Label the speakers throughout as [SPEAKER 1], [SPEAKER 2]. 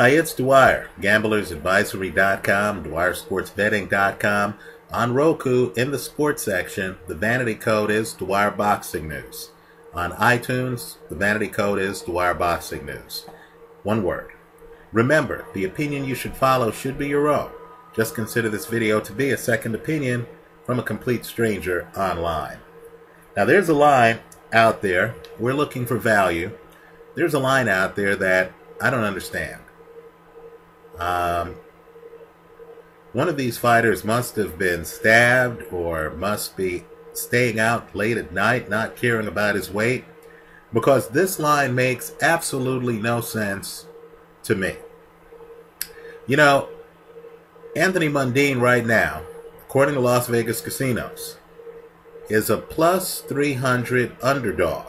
[SPEAKER 1] Hi, it's Dwyer, gamblersadvisory.com, dwyersportsbetting.com. On Roku, in the sports section, the vanity code is Dwyer Boxing News. On iTunes, the vanity code is Dwyer Boxing News. One word. Remember, the opinion you should follow should be your own. Just consider this video to be a second opinion from a complete stranger online. Now, there's a line out there. We're looking for value. There's a line out there that I don't understand. Um, one of these fighters must have been stabbed or must be staying out late at night, not caring about his weight, because this line makes absolutely no sense to me. You know, Anthony Mundine right now, according to Las Vegas casinos, is a plus 300 underdog.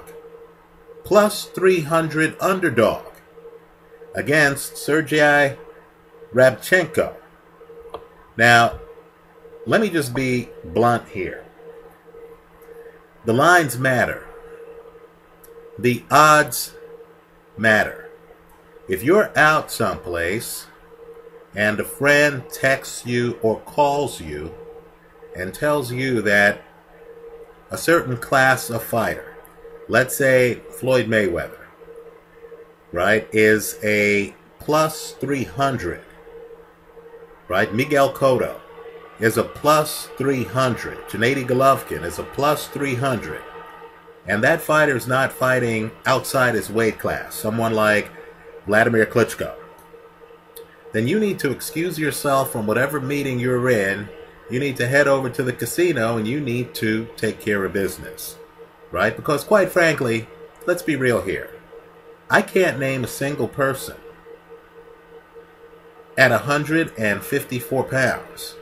[SPEAKER 1] Plus 300 underdog against Sergey Rabchenko. Now, let me just be blunt here. The lines matter. The odds matter. If you're out someplace and a friend texts you or calls you and tells you that a certain class of fighter, let's say Floyd Mayweather, right, is a plus 300 right? Miguel Cotto is a plus 300. Gennady Golovkin is a plus 300. And that fighter is not fighting outside his weight class, someone like Vladimir Klitschko. Then you need to excuse yourself from whatever meeting you're in. You need to head over to the casino and you need to take care of business. Right? Because quite frankly, let's be real here. I can't name a single person at 154 pounds,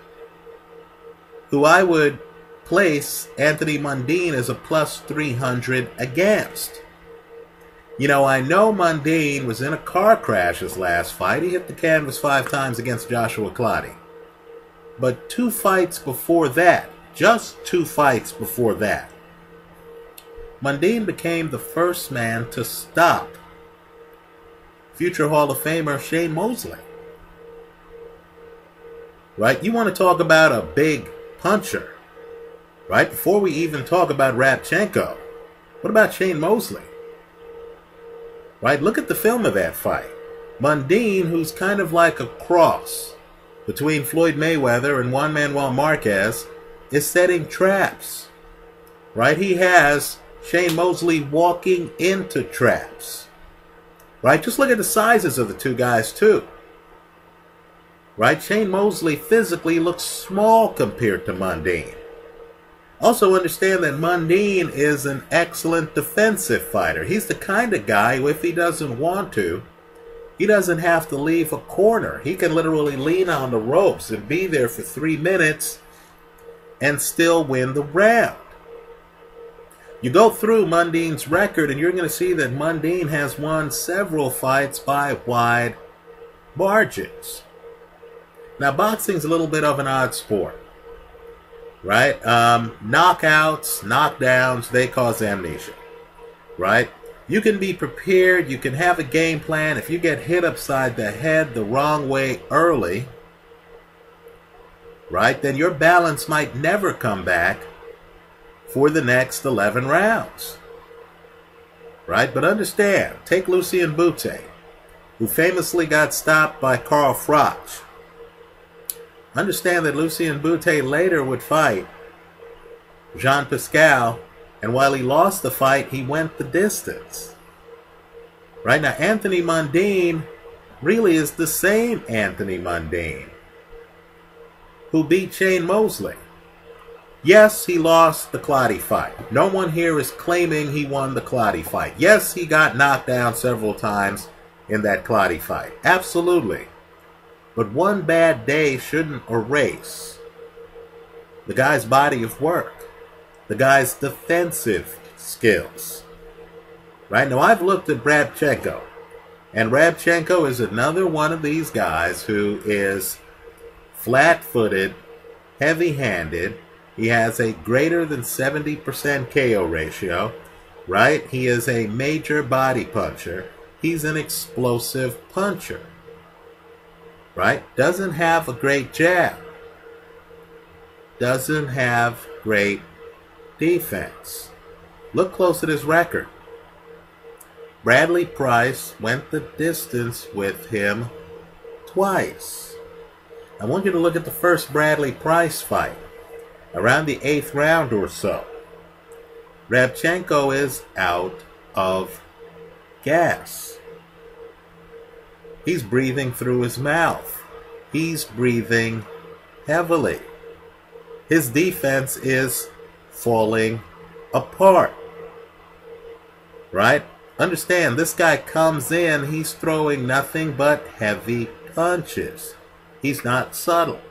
[SPEAKER 1] who I would place Anthony Mundine as a plus 300 against. You know, I know Mundine was in a car crash his last fight. He hit the canvas five times against Joshua Clottey. But two fights before that, just two fights before that, Mundine became the first man to stop future Hall of Famer Shane Mosley right? You want to talk about a big puncher, right? Before we even talk about Rabchenko, what about Shane Mosley? Right? Look at the film of that fight. Mundine, who's kind of like a cross between Floyd Mayweather and Juan Manuel Marquez, is setting traps. Right? He has Shane Mosley walking into traps. Right? Just look at the sizes of the two guys, too right? Shane Mosley physically looks small compared to Mundine. Also understand that Mundine is an excellent defensive fighter. He's the kind of guy who, if he doesn't want to, he doesn't have to leave a corner. He can literally lean on the ropes and be there for three minutes and still win the round. You go through Mundine's record and you're going to see that Mundine has won several fights by wide margins. Now, boxing's a little bit of an odd sport, right? Um, knockouts, knockdowns, they cause amnesia, right? You can be prepared, you can have a game plan. If you get hit upside the head the wrong way early, right, then your balance might never come back for the next 11 rounds. Right? But understand, take Lucien Bute, who famously got stopped by Carl Froch Understand that Lucien Bute later would fight Jean Pascal, and while he lost the fight, he went the distance. Right now, Anthony Mundine really is the same Anthony Mundine who beat Shane Mosley. Yes, he lost the Clottey fight. No one here is claiming he won the Clottey fight. Yes, he got knocked down several times in that Clottey fight. Absolutely. But one bad day shouldn't erase the guy's body of work, the guy's defensive skills. Right now, I've looked at Rabchenko, and Rabchenko is another one of these guys who is flat footed, heavy handed. He has a greater than 70% KO ratio, right? He is a major body puncher. He's an explosive puncher right? Doesn't have a great jab. Doesn't have great defense. Look close at his record. Bradley Price went the distance with him twice. I want you to look at the first Bradley Price fight, around the eighth round or so. Rabchenko is out of gas. He's breathing through his mouth. He's breathing heavily. His defense is falling apart. Right? Understand, this guy comes in, he's throwing nothing but heavy punches. He's not subtle.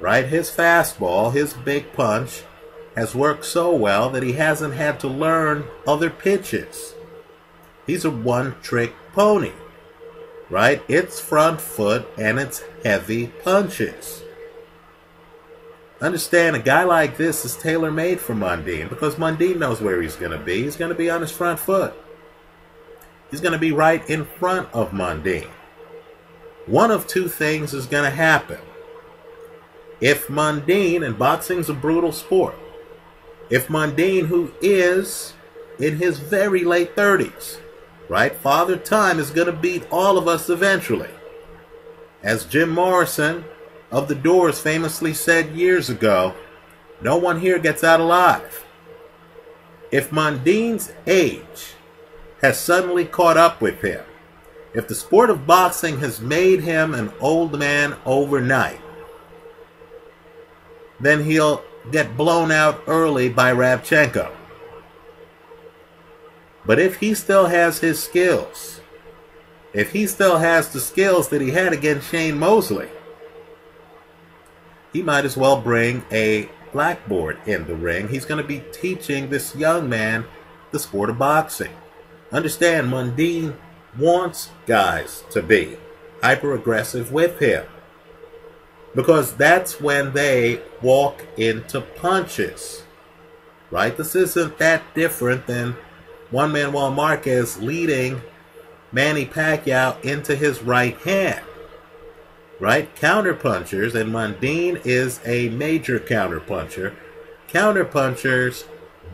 [SPEAKER 1] Right? His fastball, his big punch, has worked so well that he hasn't had to learn other pitches. He's a one trick pony. Right? It's front foot and it's heavy punches. Understand, a guy like this is tailor made for Mundine because Mundine knows where he's going to be. He's going to be on his front foot. He's going to be right in front of Mundine. One of two things is going to happen. If Mundine, and boxing's a brutal sport, if Mundine, who is in his very late 30s, right, Father Time is going to beat all of us eventually. As Jim Morrison of the Doors famously said years ago, no one here gets out alive. If Mundine's age has suddenly caught up with him, if the sport of boxing has made him an old man overnight, then he'll get blown out early by Rabchenko. But if he still has his skills, if he still has the skills that he had against Shane Mosley, he might as well bring a blackboard in the ring. He's going to be teaching this young man the sport of boxing. Understand, Mundine wants guys to be hyper aggressive with him because that's when they walk into punches. Right? This isn't that different than Juan Manuel Marquez leading Manny Pacquiao into his right hand. Right? Counterpunchers, and Mundine is a major counterpuncher. Counterpunchers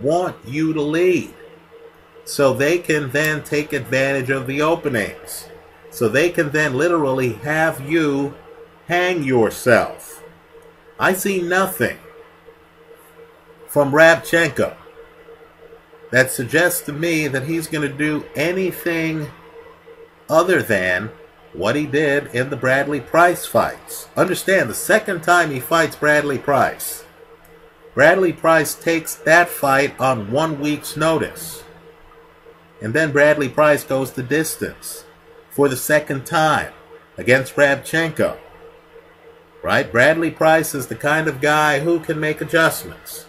[SPEAKER 1] want you to lead so they can then take advantage of the openings. So they can then literally have you hang yourself. I see nothing from Rabchenko that suggests to me that he's going to do anything other than what he did in the Bradley Price fights. Understand, the second time he fights Bradley Price, Bradley Price takes that fight on one week's notice. And then Bradley Price goes the distance for the second time against Rabchenko. Right? Bradley Price is the kind of guy who can make adjustments.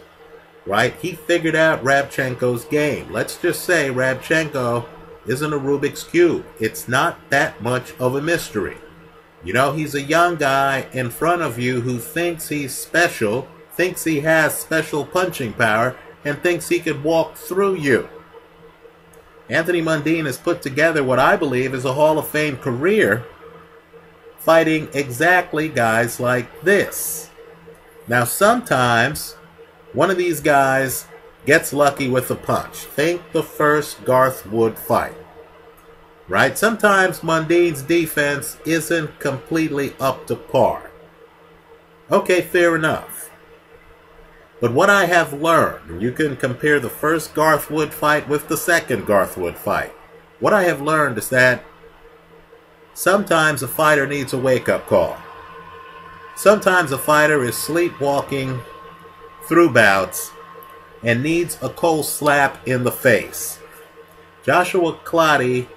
[SPEAKER 1] Right? He figured out Rabchenko's game. Let's just say Rabchenko isn't a Rubik's Cube. It's not that much of a mystery. You know, he's a young guy in front of you who thinks he's special, thinks he has special punching power, and thinks he could walk through you. Anthony Mundine has put together what I believe is a Hall of Fame career fighting exactly guys like this. Now, sometimes one of these guys gets lucky with a punch. Think the first Garth Wood fight. Right? Sometimes Mundine's defense isn't completely up to par. Okay, fair enough. But what I have learned, you can compare the first Garth Wood fight with the second Garth Wood fight. What I have learned is that sometimes a fighter needs a wake-up call. Sometimes a fighter is sleepwalking through bouts and needs a cold slap in the face. Joshua Clottey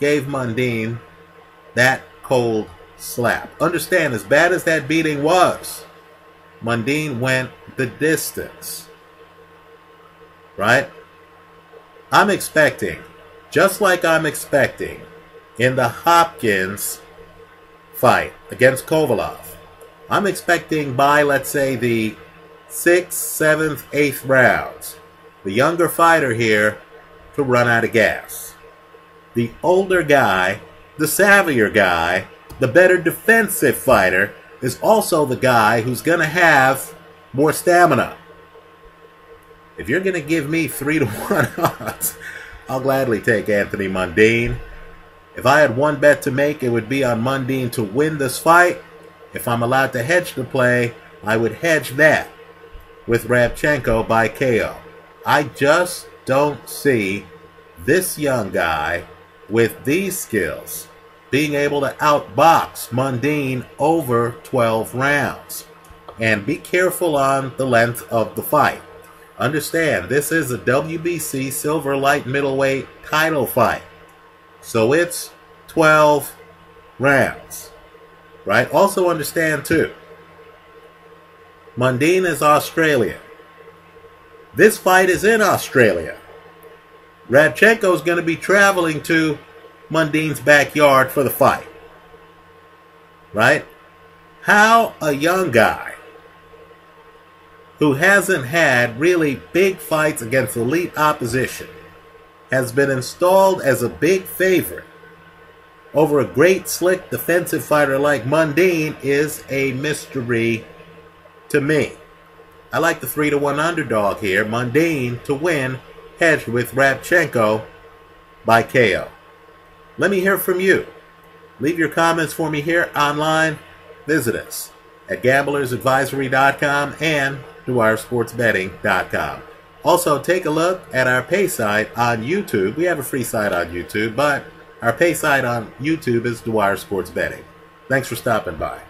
[SPEAKER 1] gave Mundine that cold slap. Understand, as bad as that beating was, Mundine went the distance. Right? I'm expecting, just like I'm expecting in the Hopkins fight against Kovalev, I'm expecting by, let's say, the sixth, seventh, eighth rounds, the younger fighter here to run out of gas. The older guy the savvier guy, the better defensive fighter, is also the guy who's going to have more stamina. If you're going to give me 3 to 1 odds, I'll gladly take Anthony Mundine. If I had one bet to make, it would be on Mundine to win this fight. If I'm allowed to hedge the play, I would hedge that with Rabchenko by KO. I just don't see this young guy with these skills being able to outbox Mundine over 12 rounds. And be careful on the length of the fight. Understand, this is a WBC Silver Light Middleweight title fight. So it's 12 rounds. Right? Also understand, too, Mundine is Australian. This fight is in Australia. Rabchenko is going to be traveling to Mundine's backyard for the fight. Right? How a young guy who hasn't had really big fights against elite opposition has been installed as a big favorite over a great slick defensive fighter like Mundine is a mystery to me. I like the 3 to 1 underdog here, Mundine to win, hedged with Rabchenko by KO. Let me hear from you. Leave your comments for me here online. Visit us at gamblersadvisory.com and DwyerSportsBetting.com. Also, take a look at our pay site on YouTube. We have a free site on YouTube, but our pay site on YouTube is Dwyer Sports Betting. Thanks for stopping by.